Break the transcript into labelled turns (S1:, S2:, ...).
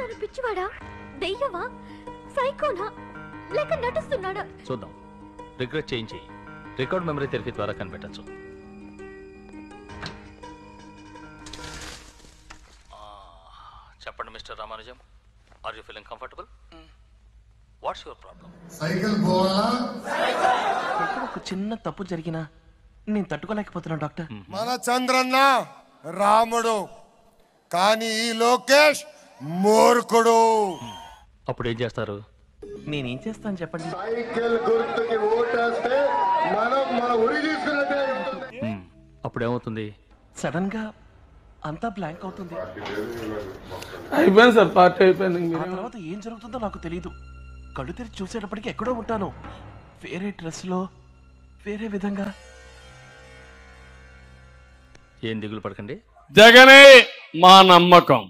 S1: తను పిచ్చివాడా? దెయ్యమా? సైకోనా? లేక నటిస్తున్నాడా?
S2: చూద్దాం. రిగ్రెట్ చేయించి రికార్డ్ మెమరీ థెరపీ ద్వారా కనిపెట్టచ్చు. చెప్పండి mister Ramanujam. Are you feeling comfortable what's your problem
S3: cycle పోవాలా?
S4: ఎక్కడ ఒక చిన్న తప్పు జరిగినా నేను తట్టుకోలేకపోతున్నాను డాక్టర్.
S3: మన చంద్రన్న రాముడు కానీ ఈ లోకేష్ మూర్ఖుడు.
S2: అప్పుడు ఏం చేస్తారు?
S4: నేనేం చేస్తాను చెప్పండి?
S5: సైకిల్ గుర్తుకి ఓటేస్తే మనం మన ఉరి తీసుకున్నట్టే.
S2: అప్పుడు ఏమవుతుంది
S4: సడన్గా అంతా బ్లాంక్ అవుతుంది.
S6: అయిపోయింది సార్ పార్టీ అయిపోయింది
S4: ఆ తర్వాత ఏం జరుగుతుందో నాకు తెలియదు కళ్ళు తెరిచి చూసేటప్పటికి ఎక్కడో ఉంటాను. వేరే డ్రెస్లో వేరే విధంగా.
S2: ఏం దిగులు పడకండి.
S6: జగనే మా నమ్మకం.